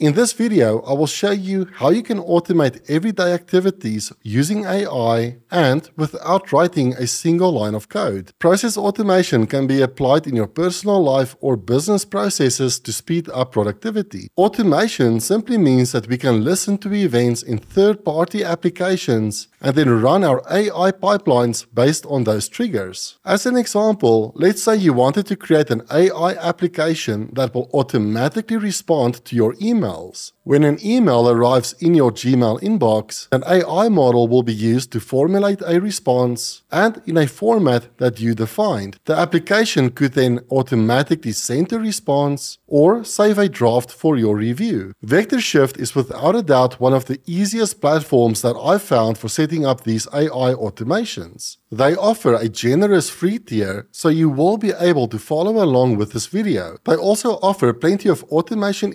In this video, I will show you how you can automate everyday activities using AI and without writing a single line of code. Process automation can be applied in your personal life or business processes to speed up productivity. Automation simply means that we can listen to events in third-party applications and then run our AI pipelines based on those triggers. As an example, let's say you wanted to create an AI application that will automatically respond to your emails. When an email arrives in your Gmail inbox, an AI model will be used to formulate a response and in a format that you defined. The application could then automatically send a response or save a draft for your review. VectorShift is without a doubt one of the easiest platforms that I've found for setting up these AI automations. They offer a generous free tier, so you will be able to follow along with this video. They also offer plenty of automation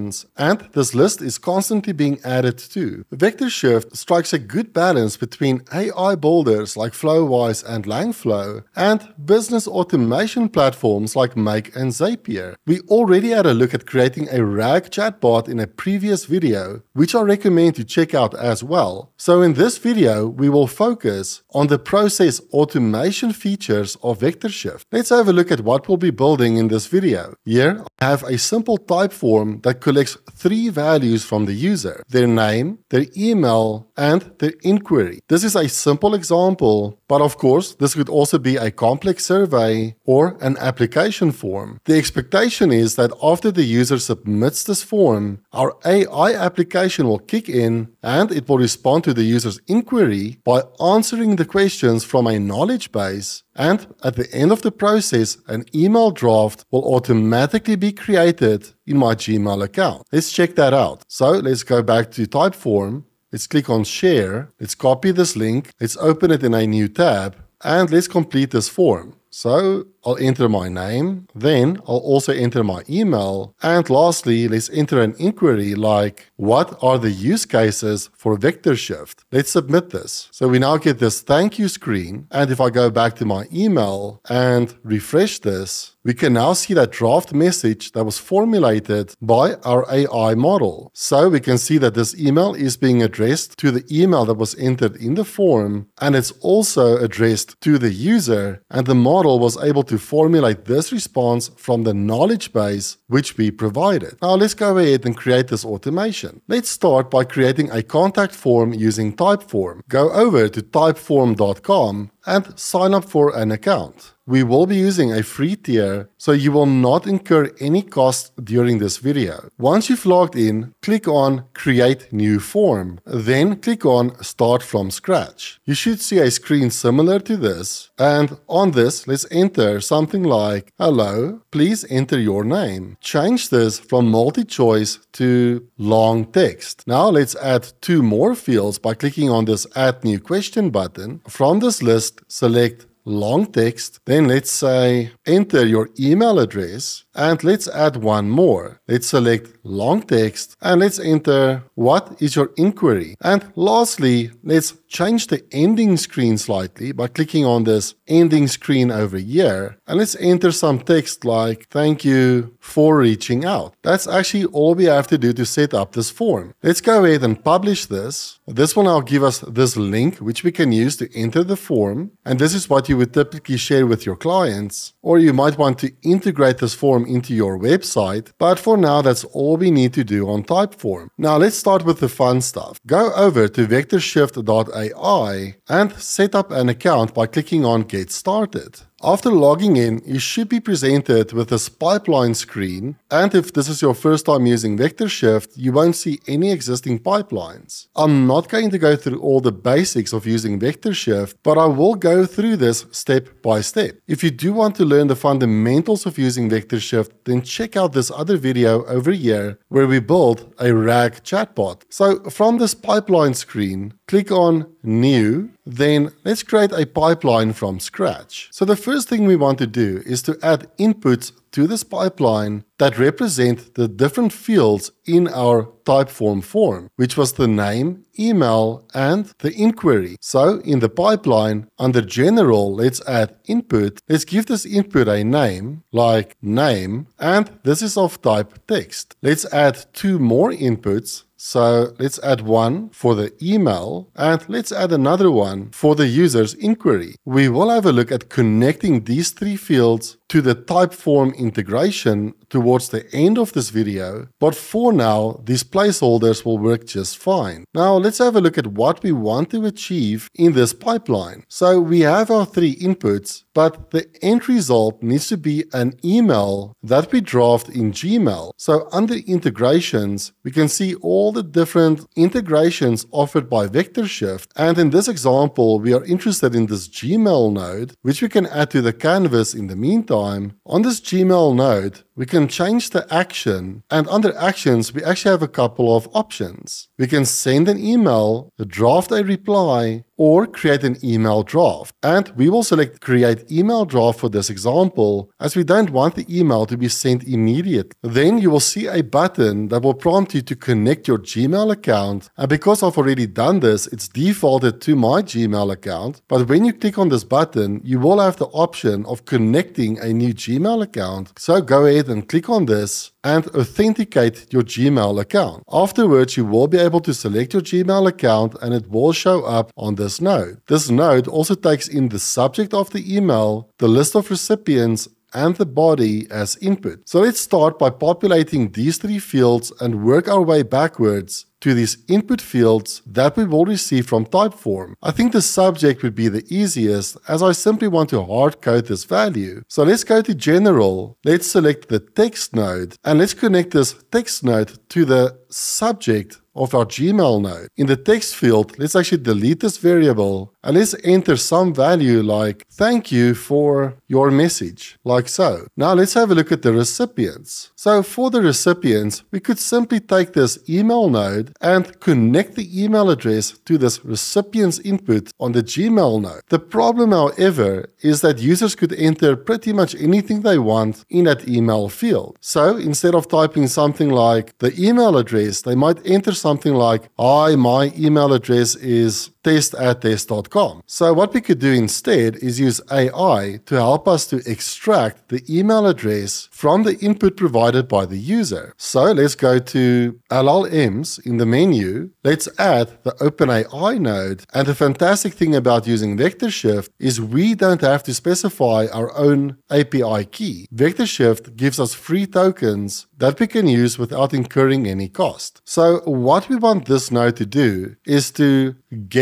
integrations, and this list is constantly being added to. VectorShift strikes a good balance between AI builders like Flowise and Langflow, and business automation platforms like Make and Zapier. We already had a look at creating a RAG chatbot in a previous video, which I recommend to check out as well. So in this video, we will focus on the process automation features of VectorShift. Let's have a look at what we'll be building in this video. Here, I have a simple Typeform that collects three values from the user, their name, their email, and their inquiry. This is a simple example, but of course, this could also be a complex survey or an application form. The expectation is that after the user submits this form, our AI application will kick in and it will respond to the user's inquiry by answering the questions from a knowledge base, and at the end of the process, an email draft will automatically be created in my Gmail account. Let's check that out. So let's go back to Typeform. Let's click on Share. Let's copy this link. Let's open it in a new tab, and let's complete this form. So I'll enter my name, then I'll also enter my email, and lastly, let's enter an inquiry like, what are the use cases for VectorShift? Let's submit this. So we now get this thank you screen, and if I go back to my email and refresh this, we can now see that draft message that was formulated by our AI model. So we can see that this email is being addressed to the email that was entered in the form, and it's also addressed to the user, and the model was able to formulate this response from the knowledge base which we provided. Now let's go ahead and create this automation. Let's start by creating a contact form using Typeform. Go over to typeform.com and sign up for an account. We will be using a free tier, so you will not incur any cost during this video. Once you've logged in, click on Create New Form, then click on Start from Scratch. You should see a screen similar to this, and on this, let's enter something like, Hello, please enter your name. Change this from multi-choice to long text. Now let's add two more fields by clicking on this Add New Question button. From this list, select long text. Then let's say enter your email address and let's add one more. Let's select long text and let's enter what is your inquiry. And lastly, let's change the ending screen slightly by clicking on this ending screen over here. And let's enter some text like thank you for reaching out. That's actually all we have to do to set up this form. Let's go ahead and publish this. This will now give us this link which we can use to enter the form. And this is what you would typically share with your clients. Or you might want to integrate this form into your website. But for now, that's all we need to do on Typeform. Now let's start with the fun stuff. Go over to vectorshift.ai and set up an account by clicking on Get Started. After logging in, you should be presented with this pipeline screen, and if this is your first time using VectorShift, you won't see any existing pipelines. I'm not going to go through all the basics of using VectorShift, but I will go through this step by step. If you do want to learn the fundamentals of using VectorShift, then check out this other video over here where we build a RAG chatbot. So from this pipeline screen, click on New, then let's create a pipeline from scratch. So the first thing we want to do is to add inputs to this pipeline that represent the different fields in our Typeform form, which was the name, email, and the inquiry. So in the pipeline, under general, let's add input. Let's give this input a name, like name, and this is of type text. Let's add two more inputs, so let's add one for the email and let's add another one for the user's inquiry. We will have a look at connecting these three fields to the Typeform integration towards the end of this video, but for now, these placeholders will work just fine. Now let's have a look at what we want to achieve in this pipeline. So we have our three inputs, but the end result needs to be an email that we draft in Gmail. So under integrations, we can see all the different integrations offered by VectorShift. And in this example, we are interested in this Gmail node, which we can add to the canvas in the meantime. On this Gmail node, we can change the action and under actions we actually have a couple of options. We can send an email, draft a reply, or create an email draft. And we will select create email draft for this example as we don't want the email to be sent immediately. Then you will see a button that will prompt you to connect your Gmail account. And because I've already done this, it's defaulted to my Gmail account. But when you click on this button, you will have the option of connecting a new Gmail account. So go ahead and click on this and authenticate your Gmail account. Afterwards, you will be able to select your Gmail account and it will show up on this node. This node also takes in the subject of the email, the list of recipients, and the body as input. So let's start by populating these three fields and work our way backwards to these input fields that we will receive from Typeform. I think the subject would be the easiest as I simply want to hard code this value. So let's go to general, let's select the text node and let's connect this text node to the subject of our Gmail node. In the text field, let's actually delete this variable and let's enter some value like thank you for your message, like so. Now let's have a look at the recipients. So for the recipients, we could simply take this email node and connect the email address to this recipient's input on the Gmail node. The problem, however, is that users could enter pretty much anything they want in that email field. So instead of typing something like the email address, they might enter something like, Hi, my email address is test at test.com. So what we could do instead is use AI to help us to extract the email address from the input provided by the user. So let's go to LLMs in the menu. Let's add the OpenAI node. And the fantastic thing about using VectorShift is we don't have to specify our own API key. VectorShift gives us free tokens that we can use without incurring any cost. So what we want this node to do is to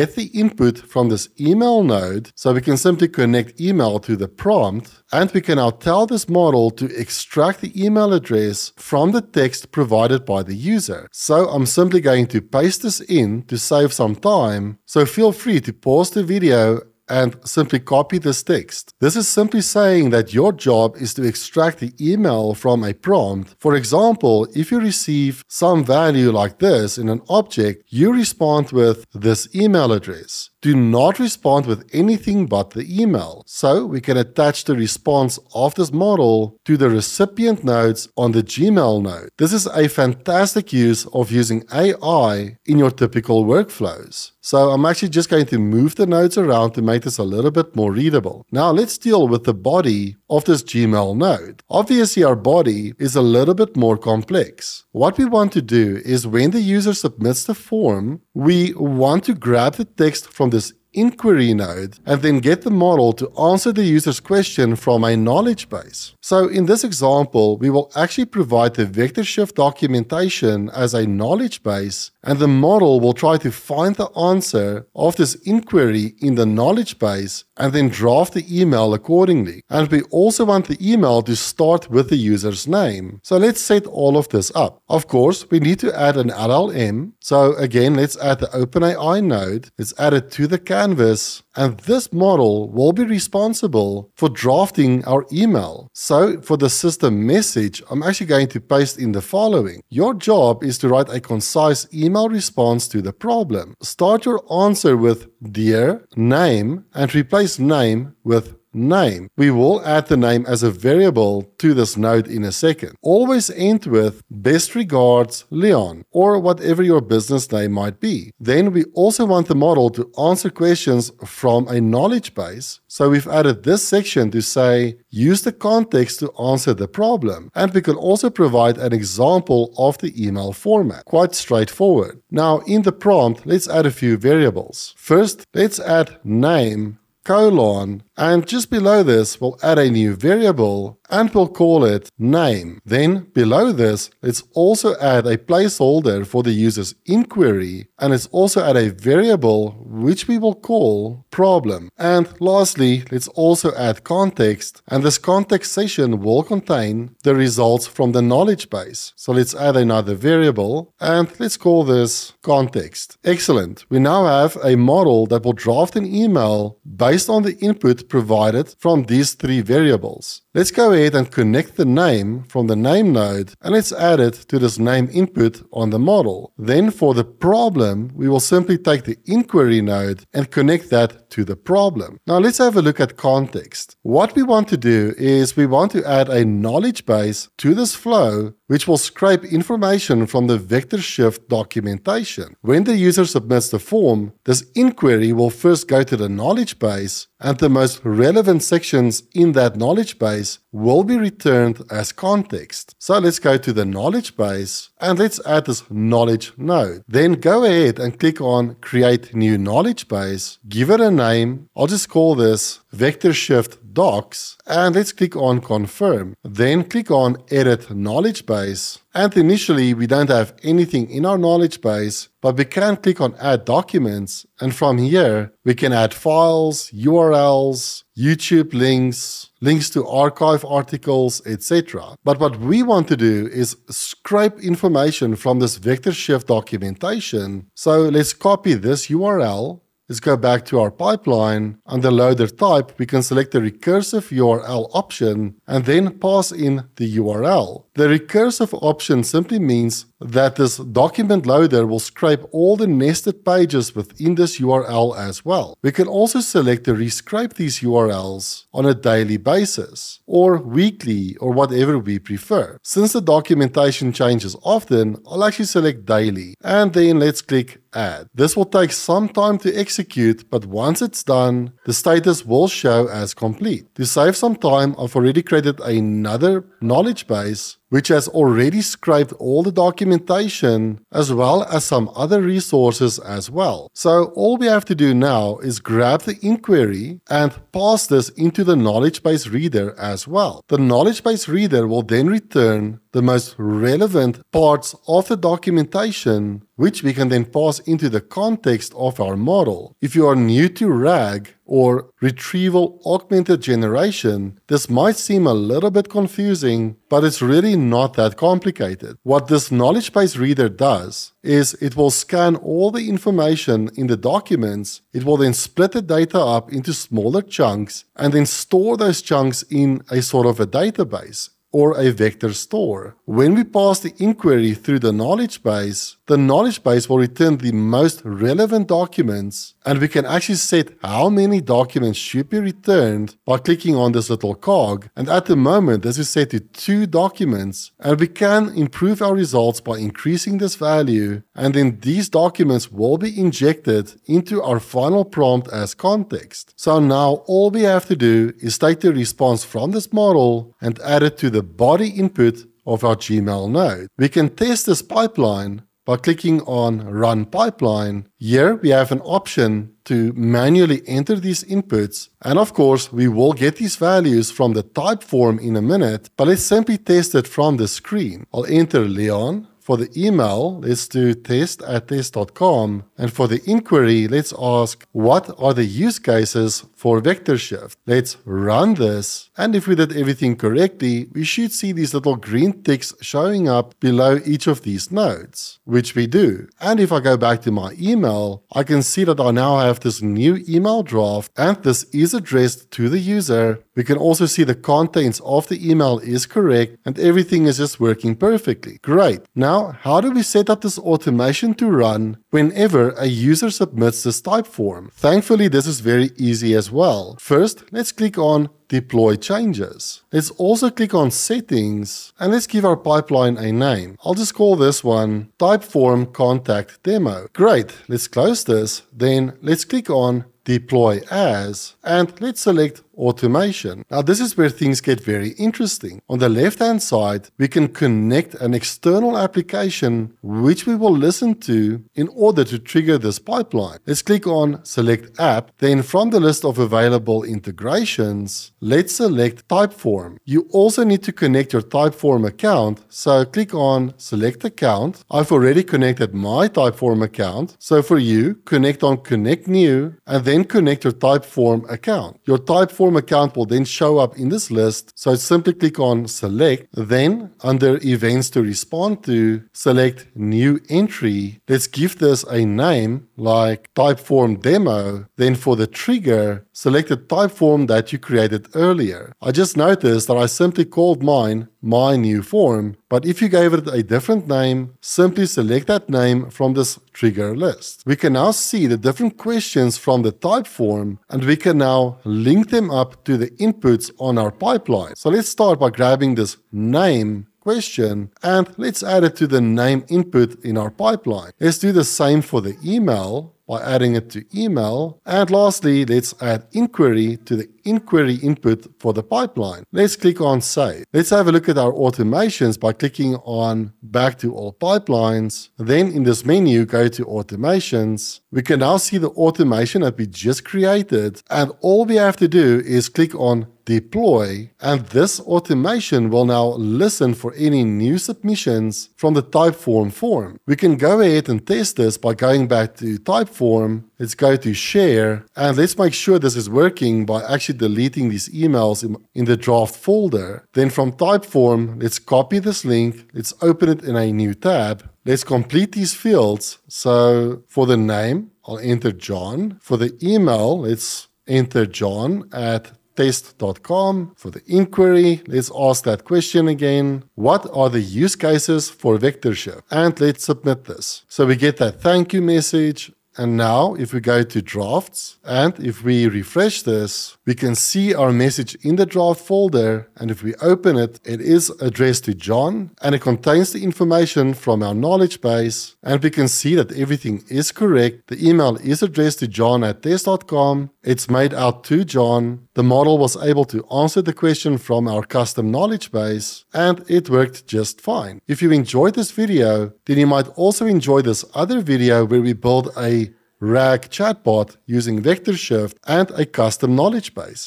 get the input from this email node so we can simply connect email to the prompt and we can now tell this model to extract the email address from the text provided by the user. So I'm simply going to paste this in to save some time. So feel free to pause the video and simply copy this text. This is simply saying that your job is to extract the email from a prompt. For example, if you receive some value like this in an object, you respond with this email address do not respond with anything but the email. So we can attach the response of this model to the recipient nodes on the Gmail node. This is a fantastic use of using AI in your typical workflows. So I'm actually just going to move the nodes around to make this a little bit more readable. Now let's deal with the body of this Gmail node. Obviously our body is a little bit more complex. What we want to do is when the user submits the form, we want to grab the text from from this inquiry node and then get the model to answer the user's question from a knowledge base. So in this example, we will actually provide the VectorShift documentation as a knowledge base and the model will try to find the answer of this inquiry in the knowledge base and then draft the email accordingly. And we also want the email to start with the user's name. So let's set all of this up. Of course, we need to add an LLM. So again, let's add the OpenAI node. Let's add it to the canvas and this model will be responsible for drafting our email. So for the system message, I'm actually going to paste in the following. Your job is to write a concise email response to the problem. Start your answer with dear, name, and replace name with name. We will add the name as a variable to this node in a second. Always end with best regards Leon or whatever your business name might be. Then we also want the model to answer questions from a knowledge base. So we've added this section to say use the context to answer the problem. And we can also provide an example of the email format. Quite straightforward. Now in the prompt, let's add a few variables. First, let's add name colon and just below this we'll add a new variable and we'll call it name. Then below this, let's also add a placeholder for the user's inquiry and let's also add a variable which we will call problem. And lastly, let's also add context and this context session will contain the results from the knowledge base. So let's add another variable and let's call this context. Excellent. We now have a model that will draft an email based on the input provided from these three variables. Let's go and connect the name from the name node and let's add it to this name input on the model. Then for the problem, we will simply take the inquiry node and connect that to the problem. Now let's have a look at context. What we want to do is we want to add a knowledge base to this flow which will scrape information from the VectorShift documentation. When the user submits the form, this inquiry will first go to the knowledge base and the most relevant sections in that knowledge base will be returned as context. So let's go to the knowledge base and let's add this knowledge node. Then go ahead and click on create new knowledge base, give it a name. I'll just call this VectorShift docs and let's click on confirm. Then click on edit knowledge base and initially we don't have anything in our knowledge base but we can click on add documents and from here we can add files, URLs, YouTube links, links to arXiv articles, etc. But what we want to do is scrape information from this VectorShift documentation. So let's copy this URL Let's go back to our pipeline. Under loader type, we can select the recursive URL option and then pass in the URL. The recursive option simply means that this document loader will scrape all the nested pages within this URL as well. We can also select to rescrape these URLs on a daily basis or weekly or whatever we prefer. Since the documentation changes often, I'll actually select daily and then let's click add. This will take some time to execute, but once it's done, the status will show as complete. To save some time, I've already created another knowledge base which has already scraped all the documentation as well as some other resources as well. So all we have to do now is grab the inquiry and pass this into the knowledge base reader as well. The knowledge base reader will then return the most relevant parts of the documentation, which we can then pass into the context of our model. If you are new to RAG or retrieval augmented generation, this might seem a little bit confusing, but it's really not that complicated. What this knowledge base reader does is it will scan all the information in the documents, it will then split the data up into smaller chunks and then store those chunks in a sort of a database or a vector store. When we pass the inquiry through the knowledge base, the knowledge base will return the most relevant documents and we can actually set how many documents should be returned by clicking on this little cog. And at the moment, this is set to two documents and we can improve our results by increasing this value and then these documents will be injected into our final prompt as context. So now all we have to do is take the response from this model and add it to the body input of our Gmail node. We can test this pipeline by clicking on Run Pipeline. Here we have an option to manually enter these inputs. And of course, we will get these values from the Typeform in a minute, but let's simply test it from the screen. I'll enter Leon. For the email, let's do test at test.com. And for the inquiry, let's ask what are the use cases for VectorShift. Let's run this. And if we did everything correctly, we should see these little green ticks showing up below each of these nodes, which we do. And if I go back to my email, I can see that I now have this new email draft and this is addressed to the user We can also see the contents of the email is correct and everything is just working perfectly. Great. Now, how do we set up this automation to run whenever a user submits this Typeform? Thankfully, this is very easy as well. First, let's click on deploy changes. Let's also click on settings and let's give our pipeline a name. I'll just call this one typeform contact demo. Great, let's close this. Then let's click on deploy as and let's select automation. Now this is where things get very interesting. On the left hand side, we can connect an external application which we will listen to in order to trigger this pipeline. Let's click on select app. Then from the list of available integrations, let's select Typeform. You also need to connect your Typeform account. So click on select account. I've already connected my Typeform account. So for you, connect on connect new and then connect your Typeform account. Your Typeform account will then show up in this list. So simply click on select, then under events to respond to, select new entry. Let's give this a name like typeform demo. Then for the trigger, select the typeform that you created earlier. I just noticed that I simply called mine my new form, but if you gave it a different name, simply select that name from this trigger list. We can now see the different questions from the Typeform and we can now link them up to the inputs on our pipeline. So let's start by grabbing this name question and let's add it to the name input in our pipeline. Let's do the same for the email by adding it to email. And lastly, let's add inquiry to the inquiry input for the pipeline. Let's click on save. Let's have a look at our automations by clicking on back to all pipelines. Then in this menu, go to automations. We can now see the automation that we just created. And all we have to do is click on deploy, and this automation will now listen for any new submissions from the Typeform form. We can go ahead and test this by going back to Typeform. Let's go to share, and let's make sure this is working by actually deleting these emails in, in the draft folder. Then from Typeform, let's copy this link, let's open it in a new tab. Let's complete these fields. So for the name, I'll enter John. For the email, let's enter John at test.com. For the inquiry, let's ask that question again. What are the use cases for VectorShift? And let's submit this. So we get that thank you message and now if we go to drafts and if we refresh this, we can see our message in the draft folder. And if we open it, it is addressed to John and it contains the information from our knowledge base. And we can see that everything is correct. The email is addressed to John at test.com. It's made out to John. The model was able to answer the question from our custom knowledge base and it worked just fine. If you enjoyed this video, then you might also enjoy this other video where we build a RAG chatbot using VectorShift and a custom knowledge base.